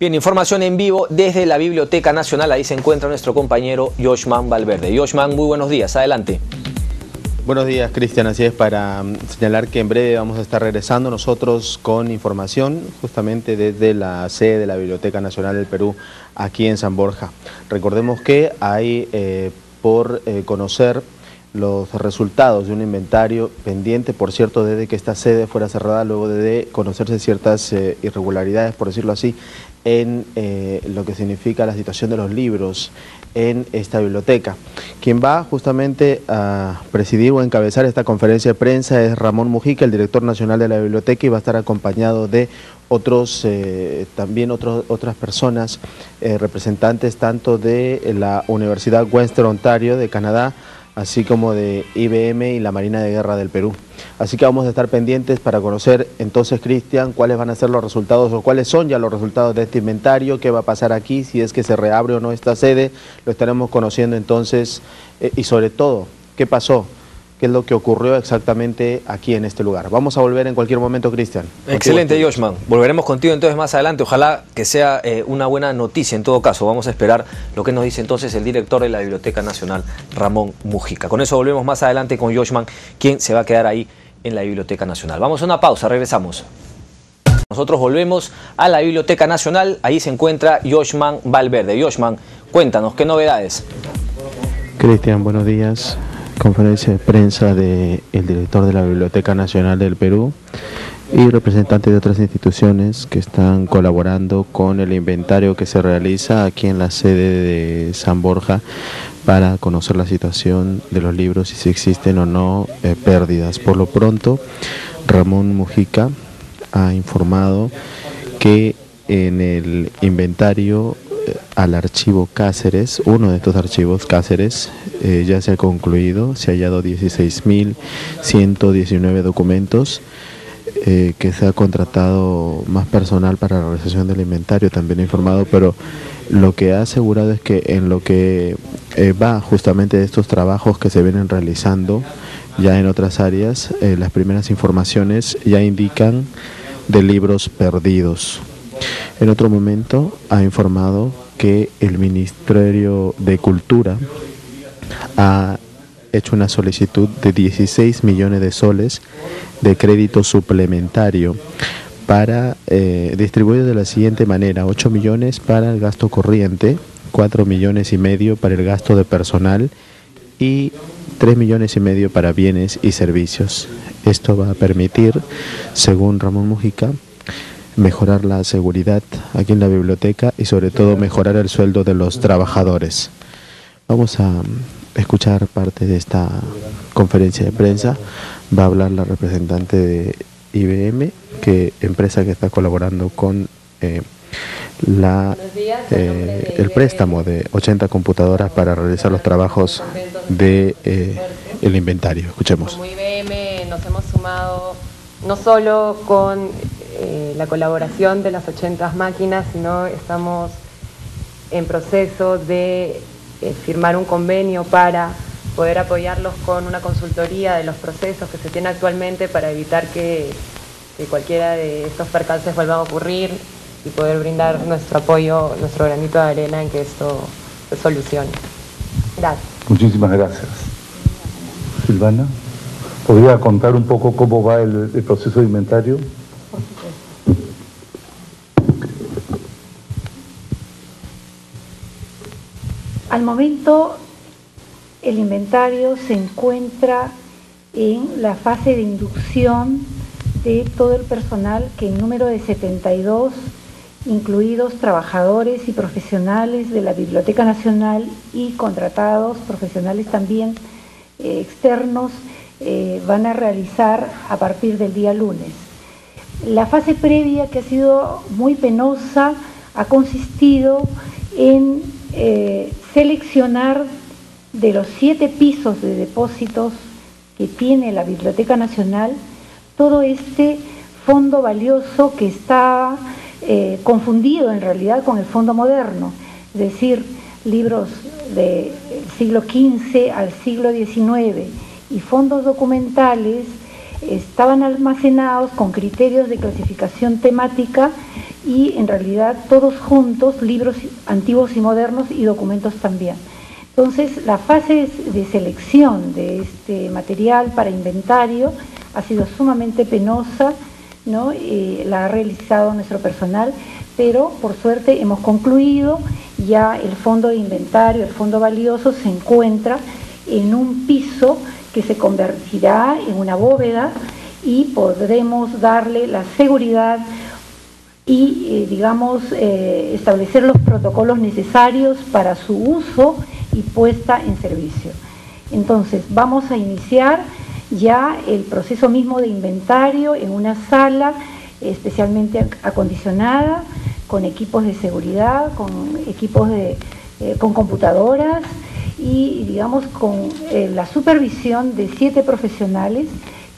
Bien, información en vivo desde la Biblioteca Nacional. Ahí se encuentra nuestro compañero Yoshman Valverde. Yoshman, muy buenos días. Adelante. Buenos días, Cristian. Así es, para mm, señalar que en breve vamos a estar regresando nosotros con información justamente desde la sede de la Biblioteca Nacional del Perú, aquí en San Borja. Recordemos que hay eh, por eh, conocer los resultados de un inventario pendiente, por cierto, desde que esta sede fuera cerrada, luego de conocerse ciertas eh, irregularidades, por decirlo así, en eh, lo que significa la situación de los libros en esta biblioteca. Quien va justamente a presidir o encabezar esta conferencia de prensa es Ramón Mujica, el director nacional de la biblioteca, y va a estar acompañado de otros, eh, también otras personas, representantes tanto de la Universidad Western Ontario de Canadá, así como de IBM y la Marina de Guerra del Perú. Así que vamos a estar pendientes para conocer entonces, Cristian, cuáles van a ser los resultados o cuáles son ya los resultados de este inventario, qué va a pasar aquí, si es que se reabre o no esta sede, lo estaremos conociendo entonces eh, y sobre todo, qué pasó qué es lo que ocurrió exactamente aquí en este lugar. Vamos a volver en cualquier momento, Cristian. Excelente, Joshman. Volveremos contigo entonces más adelante. Ojalá que sea eh, una buena noticia en todo caso. Vamos a esperar lo que nos dice entonces el director de la Biblioteca Nacional, Ramón Mujica. Con eso volvemos más adelante con Joshman, quien se va a quedar ahí en la Biblioteca Nacional. Vamos a una pausa, regresamos. Nosotros volvemos a la Biblioteca Nacional, ahí se encuentra Joshman Valverde. Joshman, cuéntanos, ¿qué novedades? Cristian, buenos días conferencia de prensa del director de la Biblioteca Nacional del Perú y representantes de otras instituciones que están colaborando con el inventario que se realiza aquí en la sede de San Borja para conocer la situación de los libros y si existen o no eh, pérdidas. Por lo pronto, Ramón Mujica ha informado que en el inventario al archivo Cáceres, uno de estos archivos Cáceres eh, ya se ha concluido, se ha hallado 16.119 documentos, eh, que se ha contratado más personal para la realización del inventario, también informado, pero lo que ha asegurado es que en lo que eh, va justamente de estos trabajos que se vienen realizando ya en otras áreas, las primeras informaciones ya indican de libros perdidos. En otro momento ha informado que el Ministerio de Cultura ha hecho una solicitud de 16 millones de soles de crédito suplementario para eh, distribuir de la siguiente manera, 8 millones para el gasto corriente, 4 millones y medio para el gasto de personal y 3 millones y medio para bienes y servicios. Esto va a permitir, según Ramón Mujica, mejorar la seguridad aquí en la biblioteca y sobre todo mejorar el sueldo de los trabajadores. Vamos a escuchar parte de esta conferencia de prensa. Va a hablar la representante de IBM, que empresa que está colaborando con eh, la, eh, el préstamo de 80 computadoras para realizar los trabajos de eh, el inventario. Escuchemos. Como IBM nos hemos sumado no solo con eh, la colaboración de las 80 máquinas, sino estamos en proceso de eh, firmar un convenio para poder apoyarlos con una consultoría de los procesos que se tiene actualmente para evitar que, cualquiera de estos percances vuelva a ocurrir y poder brindar nuestro apoyo, nuestro granito de arena en que esto se solucione. Gracias. Muchísimas gracias. Silvana, ¿podría contar un poco cómo va el proceso de inventario? Al momento, el inventario se encuentra en la fase de inducción de todo el personal, que en número de 72, incluidos trabajadores y profesionales de la Biblioteca Nacional y contratados profesionales también eh, externos, eh, van a realizar a partir del día lunes. La fase previa, que ha sido muy penosa, ha consistido en eh, seleccionar de los siete pisos de depósitos que tiene la Biblioteca Nacional todo este fondo valioso que está eh, confundido en realidad con el fondo moderno, es decir, libros del siglo XV al siglo XIX y fondos documentales estaban almacenados con criterios de clasificación temática y en realidad todos juntos, libros antiguos y modernos y documentos también. Entonces, la fase de selección de este material para inventario ha sido sumamente penosa, ¿no? Eh, la ha realizado nuestro personal, pero por suerte hemos concluido, ya el fondo de inventario, el fondo valioso se encuentra en un piso que se convertirá en una bóveda y podremos darle la seguridad y, eh, digamos, eh, establecer los protocolos necesarios para su uso y puesta en servicio. Entonces, vamos a iniciar ya el proceso mismo de inventario en una sala especialmente acondicionada, con equipos de seguridad, con equipos de, eh, con computadoras y digamos con la supervisión de siete profesionales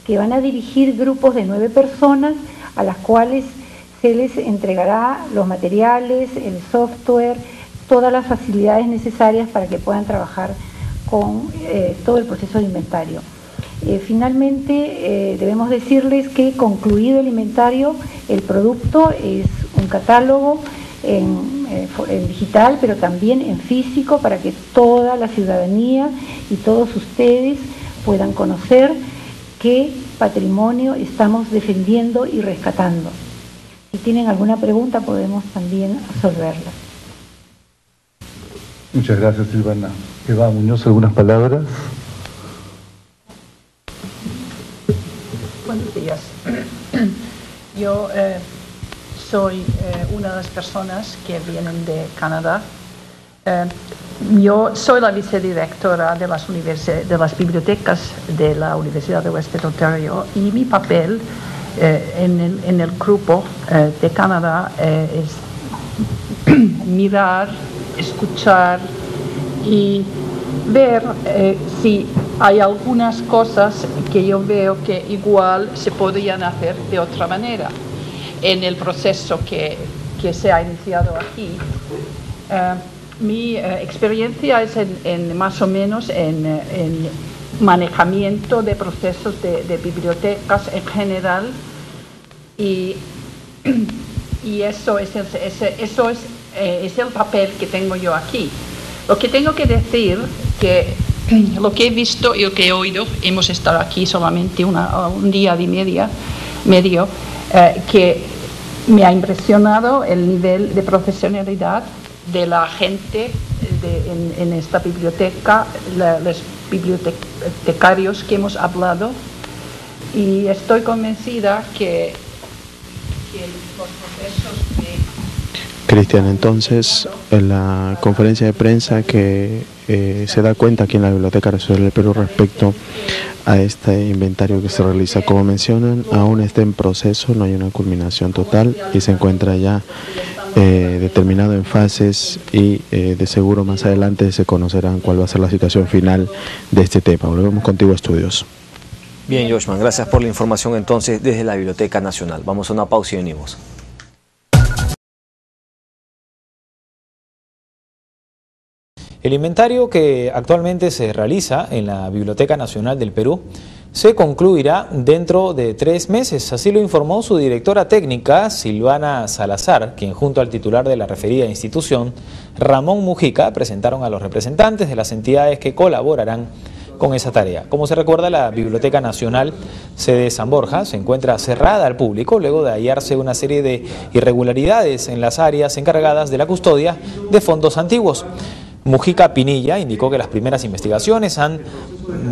que van a dirigir grupos de nueve personas a las cuales se les entregará los materiales, el software, todas las facilidades necesarias para que puedan trabajar con eh, todo el proceso de inventario. Eh, finalmente, eh, debemos decirles que concluido el inventario, el producto es un catálogo en, en, digital, pero también en físico, para que toda la ciudadanía y todos ustedes puedan conocer qué patrimonio estamos defendiendo y rescatando. Si tienen alguna pregunta podemos también resolverla. Muchas gracias, Silvana. Eva Muñoz, ¿algunas palabras? Buenos días. Yo eh, soy eh, una de las personas que vienen de Canadá. Eh, yo soy la vicedirectora de las, de las bibliotecas de la Universidad de Western Ontario y mi papel eh, en, el, grupo eh, de Canadá eh, es mirar, escuchar y ver si hay algunas cosas que yo veo que igual se podrían hacer de otra manera en el proceso que, se ha iniciado aquí. mi experiencia es en, más o menos en manejamiento de procesos de, bibliotecas en general y, y eso, es el, eso es, eh, es el papel que tengo yo aquí. Lo que tengo que decir que lo que he visto y lo que he oído, hemos estado aquí solamente un día y media, medio, eh, que me ha impresionado el nivel de profesionalidad de la gente en, esta biblioteca, bibliotecarios que hemos hablado y estoy convencida que, los procesos de... Cristian, entonces en la conferencia de prensa que eh, se da cuenta aquí en la Biblioteca Nacional del Perú respecto a este inventario que se realiza, como mencionan, aún está en proceso, no hay una culminación total y se encuentra ya eh, determinado en fases y eh, de seguro más adelante se conocerán cuál va a ser la situación final de este tema. Volvemos contigo a estudios. Bien, Joshman, gracias por la información entonces desde la Biblioteca Nacional. Vamos a una pausa y venimos. El inventario que actualmente se realiza en la Biblioteca Nacional del Perú se concluirá dentro de tres meses. Así lo informó su directora técnica, Silvana Salazar, quien junto al titular de la referida institución, Ramón Mujica, presentaron a los representantes de las entidades que colaborarán con esa tarea. Como se recuerda, la Biblioteca Nacional sede San Borja se encuentra cerrada al público luego de hallarse una serie de irregularidades en las áreas encargadas de la custodia de fondos antiguos. Mujica Pinilla indicó que las primeras investigaciones han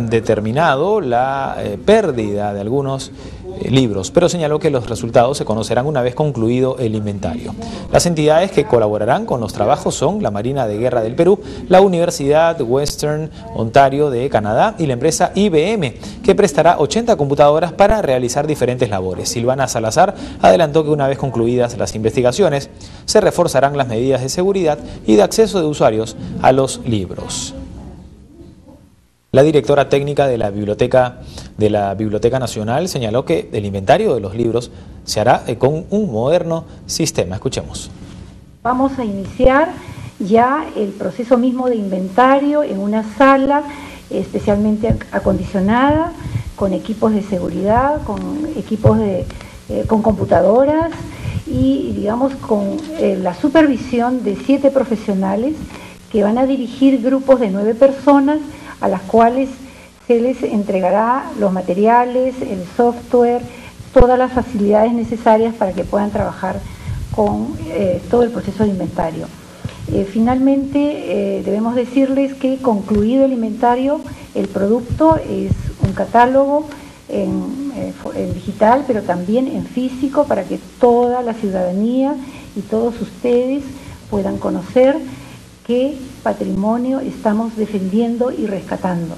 determinado la eh, pérdida de algunos eh, libros, pero señaló que los resultados se conocerán una vez concluido el inventario. Las entidades que colaborarán con los trabajos son la Marina de Guerra del Perú, la Universidad Western Ontario de Canadá y la empresa IBM, que prestará 80 computadoras para realizar diferentes labores. Silvana Salazar adelantó que una vez concluidas las investigaciones, se reforzarán las medidas de seguridad y de acceso de usuarios a los libros. La directora técnica de la Biblioteca, de la Biblioteca Nacional señaló que el inventario de los libros se hará eh, con un moderno sistema. Escuchemos. Vamos a iniciar ya el proceso mismo de inventario en una sala especialmente acondicionada, con equipos de seguridad, con equipos de, eh, con computadoras y digamos con eh, la supervisión de siete profesionales que van a dirigir grupos de nueve personas a las cuales se les entregará los materiales, el software, todas las facilidades necesarias para que puedan trabajar con eh, todo el proceso de inventario. Eh, finalmente, debemos decirles que concluido el inventario, el producto es un catálogo en, eh, digital, pero también en físico, para que toda la ciudadanía y todos ustedes puedan conocer qué patrimonio estamos defendiendo y rescatando.